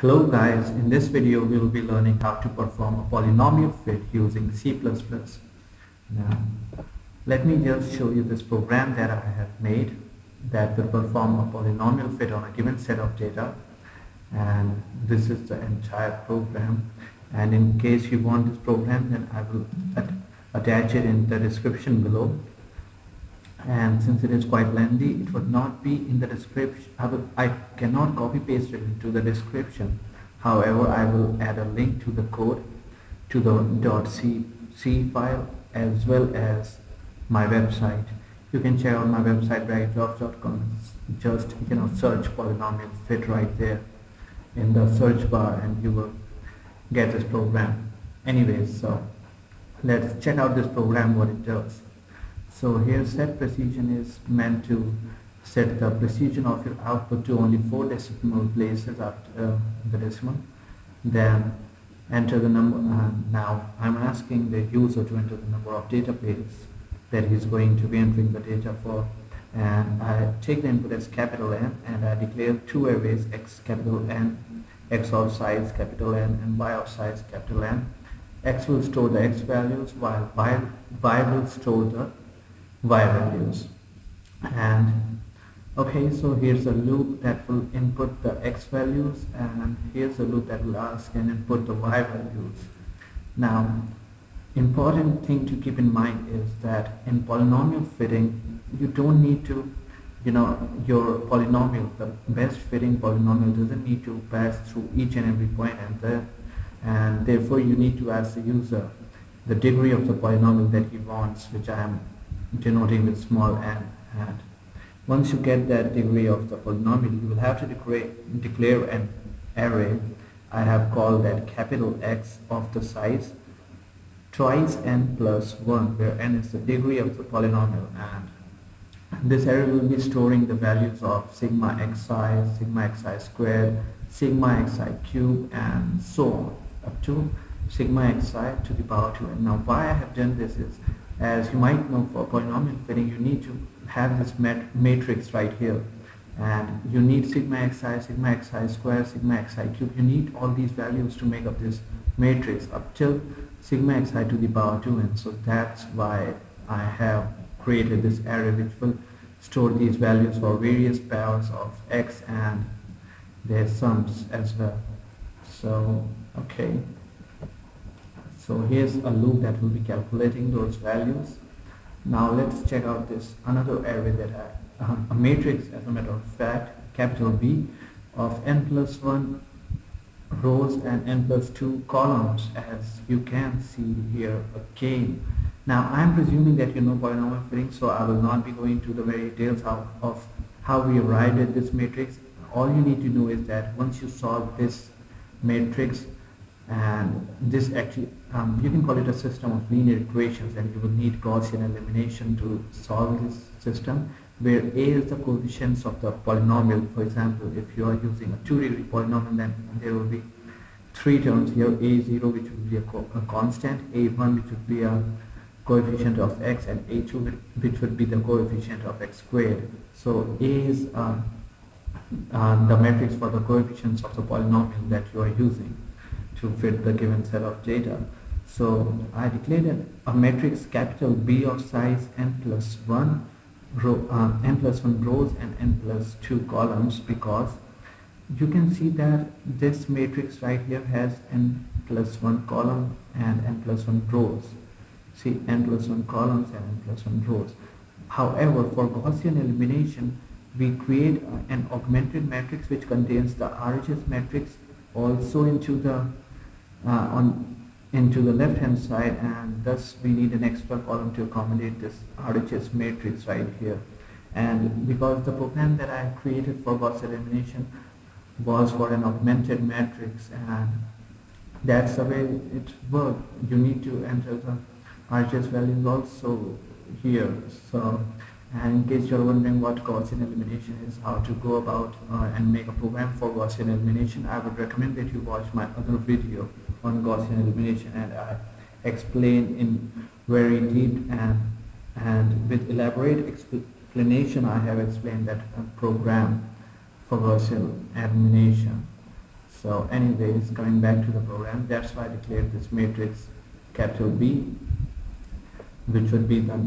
Hello guys, in this video we will be learning how to perform a polynomial fit using C++. Now, let me just show you this program that I have made that will perform a polynomial fit on a given set of data. And this is the entire program. And in case you want this program then I will attach it in the description below and since it is quite lengthy it would not be in the description. I, cannot copy paste it into the description. However I will add a link to the code to the .c C file as well as my website. You can check out my website bragitoff.com just you know search polynomial fit right there in the search bar and you will get this program. Anyways so let's check out this program what it does so here set precision is meant to set the precision of your output to only four decimal places after uh, the decimal. Then enter the number. Uh, now I'm asking the user to enter the number of data places that he's going to be entering the data for. And I take the input as capital N and I declare two arrays x capital N, x of size capital N and y of size capital N. X will store the x values while y, y will store the y values and okay so here's a loop that will input the x values and here's a loop that will ask and input the y values. Now important thing to keep in mind is that in polynomial fitting you don't need to you know your polynomial the best fitting polynomial doesn't need to pass through each and every point and there and therefore you need to ask the user the degree of the polynomial that he wants which I am denoting with small n and once you get that degree of the polynomial you will have to declare, declare an array. I have called that capital X of the size twice n plus 1 where n is the degree of the polynomial and this array will be storing the values of sigma xi, sigma xi squared, sigma xi cube and so on up to sigma xi to the power 2 and now why I have done this is as you might know for polynomial fitting you need to have this mat matrix right here and you need sigma xi, sigma xi square, sigma xi cube. You need all these values to make up this matrix up till sigma xi to the power 2 and so that's why I have created this array which will store these values for various powers of x and their sums as well. So okay. So here's a loop that will be calculating those values. Now let's check out this another array that I, uh, a matrix as a matter of fact, capital B of n plus 1 rows and n plus 2 columns as you can see here again. Now I'm presuming that you know polynomial fitting so I will not be going to the very details of, of how we arrived at this matrix. All you need to know is that once you solve this matrix and this actually um, you can call it a system of linear equations and you will need Gaussian elimination to solve this system where a is the coefficients of the polynomial. For example if you are using a two degree polynomial then there will be three terms here a0 which will be a, co a constant a1 which would be a coefficient of x and a2 which would be the coefficient of x squared. So a is uh, uh, the matrix for the coefficients of the polynomial that you are using to fit the given set of data. So I declared a matrix capital B of size n plus 1 row, uh, n plus 1 rows and n plus 2 columns because you can see that this matrix right here has n plus 1 column and n plus 1 rows. See n plus 1 columns and n plus 1 rows. However, for Gaussian elimination, we create an augmented matrix which contains the RHS matrix also into the Uh, on into the left hand side and thus we need an extra column to accommodate this RHS matrix right here. And because the program that I created for Gauss elimination was for an augmented matrix and that's the way it works you need to enter the RHS values also here. So and in case you're wondering what Gaussian elimination is, how to go about uh, and make a program for Gaussian elimination, I would recommend that you watch my other video on Gaussian elimination and I explain in very deep and, and with elaborate explanation I have explained that program for Gaussian elimination. so anyways coming back to the program that's why I declared this matrix capital B which would be the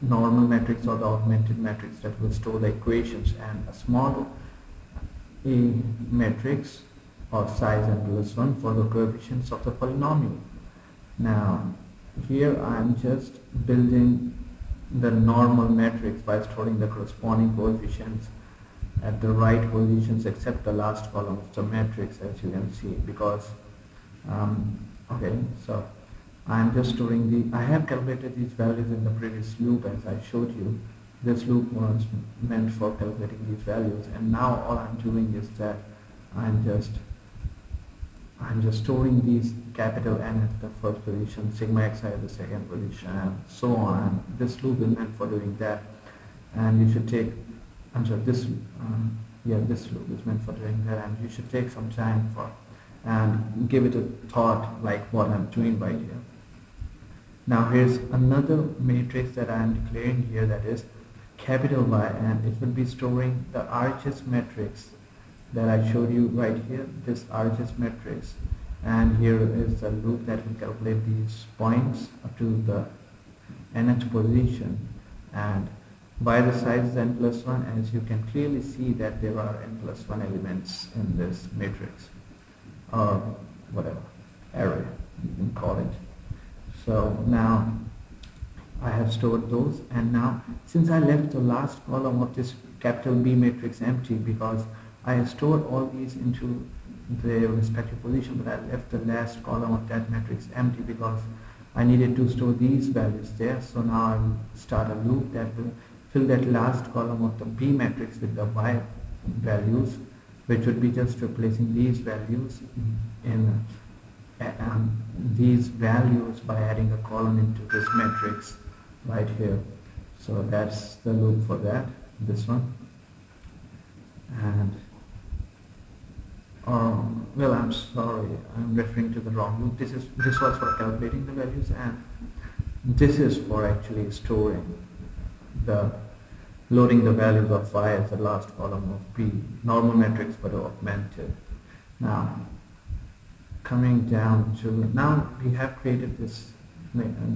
normal matrix or the augmented matrix that will store the equations and a small a matrix of size n plus 1 for the coefficients of the polynomial. Now here I am just building the normal matrix by storing the corresponding coefficients at the right positions except the last column of the matrix as you can see because um, okay so I'm just storing the I have calculated these values in the previous loop as I showed you this loop was meant for calculating these values and now all I'm doing is that I'm just I'm just storing these capital N at the first position, sigma xi at the second position, and so on. This loop is meant for doing that. And you should take, I'm sorry, this, um, yeah, this loop is meant for doing that, and you should take some time for, and give it a thought like what I'm doing by here. Now here's another matrix that I'm declaring here that is capital Y, and it will be storing the RHS matrix that I showed you right here, this RHS matrix. And here is the loop that will calculate these points up to the nth position. And by the size is n plus 1, as you can clearly see that there are n plus 1 elements in this matrix, or whatever, array, you can call it. So now I have stored those and now since I left the last column of this capital B matrix empty because I stored all these into their respective position, but I left the last column of that matrix empty because I needed to store these values there. So now I'll start a loop that will fill that last column of the B matrix with the Y values, which would be just replacing these values in um, these values by adding a column into this matrix right here. So that's the loop for that, this one. And um, well, I'm sorry, I'm referring to the wrong loop. This is this was for calculating the values, and this is for actually storing the loading the values of y as the last column of p, normal matrix but augmented. Now, coming down to now we have created this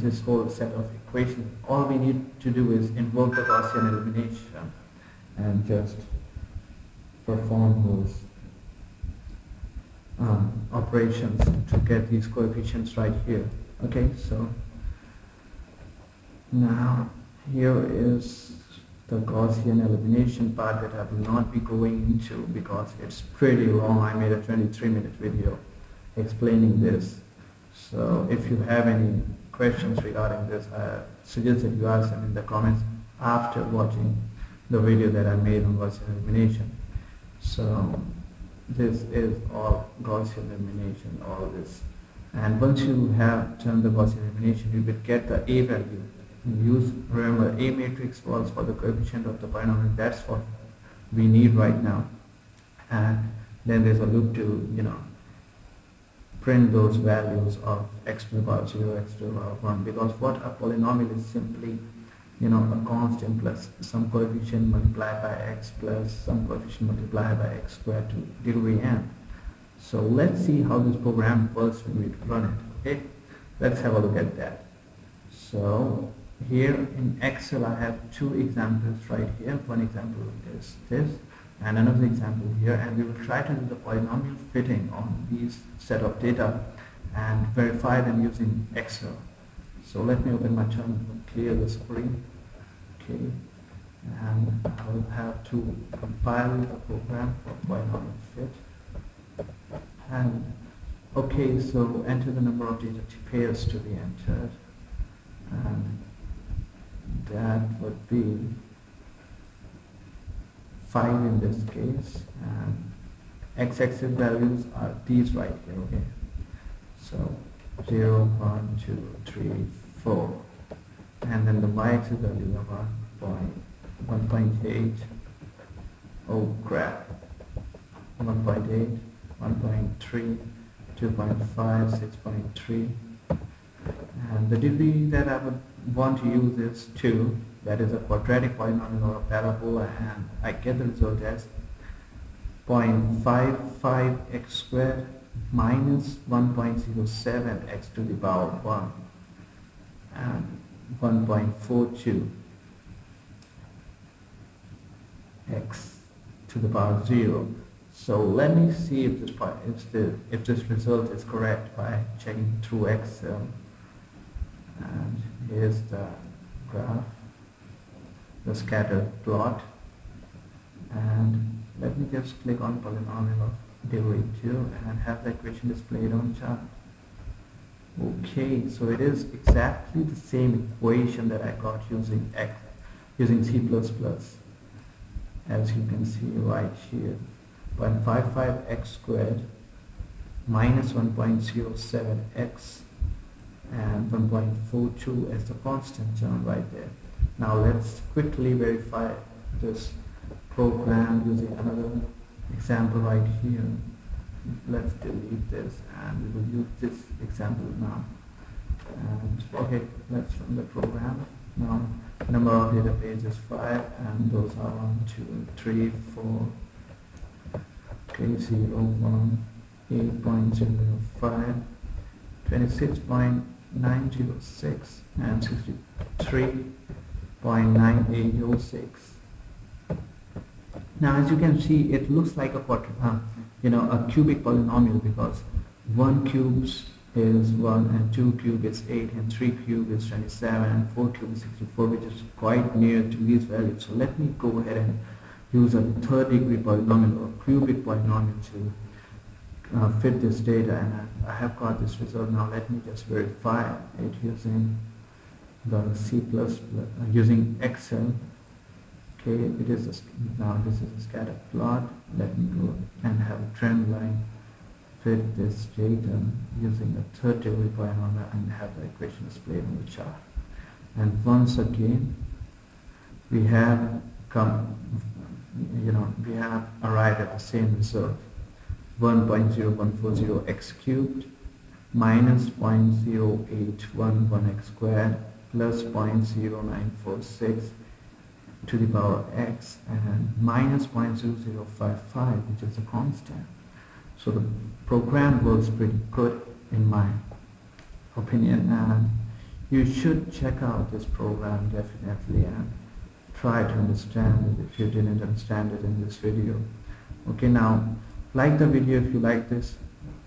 this whole set of equations. All we need to do is invoke the Gaussian elimination and just perform those um, operations to get these coefficients right here. Okay, so now here is the Gaussian elimination part that I will not be going into because it's pretty long. I made a 23 minute video explaining this. So if you have any questions regarding this, I suggest that you ask them in the comments after watching the video that I made on Gaussian elimination. So this is all Gaussian elimination, all this. And once you have done the Gaussian elimination, you will get the A value. use, remember, A matrix was for the coefficient of the polynomial. That's what we need right now. And then there's a loop to, you know, print those values of x to the power 0, x to the power 1. Because what a polynomial is simply you know a constant plus some coefficient multiplied by x plus some coefficient multiplied by x squared to degree n. So let's see how this program works when we run it. Okay, let's have a look at that. So here in Excel I have two examples right here. One example is this and another example here and we will try to do the polynomial fitting on these set of data and verify them using Excel. So let me open my terminal clear the screen. Okay. And I will have to compile the program for polynomial fit. And okay, so enter the number of data pairs to be entered. And that would be 5 in this case. And x-axis values are these right here, okay? So 0, 1, 2, 3, 4. And then the y-axis values are 1.8. Oh crap. 1.8, 1.3, 2.5, 6.3. And the degree that I would want to use is 2. That is a quadratic polynomial or a parabola and I get the result as 0.55 x squared minus 1.07 x to the power 1 and 1.42 x to the power 0 so let me see if this if the if this result is correct by checking through Excel. And here's the graph the scatter plot. And let me just click on polynomial of degree 2 and have the equation displayed on chart. Okay so it is exactly the same equation that I got using X using C++ as you can see right here 0.55x squared minus 1.07x and 1.42 as the constant term right there now let's quickly verify this program using another example right here. Let's delete this and we will use this example now. And okay, let's run the program. Now number of data pages 5 and those are 1, 2, 3, 4, okay, 0, 1, 8.05, 26.906 and 63.9806 now as you can see it looks like a uh, you know a cubic polynomial because 1 cubes is 1 and 2 cube is 8 and 3 cube is 27 and 4 cube is 64 which is quite near to these values. So let me go ahead and use a third degree polynomial or cubic polynomial to uh, fit this data and I, I, have got this result now let me just verify it using the C++ uh, using Excel. Okay it is a, now this is a scatter plot. Let me go and have a trend line fit this data using a third degree polynomial and have the equation displayed on the chart. And once again we have come you know we have arrived at the same result. 1.0140 x cubed minus 0.0811 x squared plus 0.0946 to the power x and minus 0.0055 which is a constant. So the program works pretty good in my opinion and you should check out this program definitely and try to understand it if you didn't understand it in this video. Okay now like the video if you like this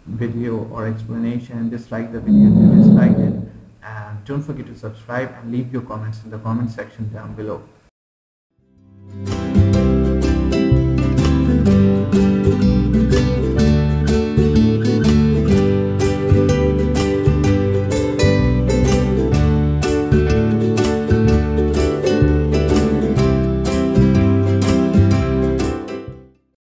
video or explanation dislike the video if you dislike it and don't forget to subscribe and leave your comments in the comment section down below.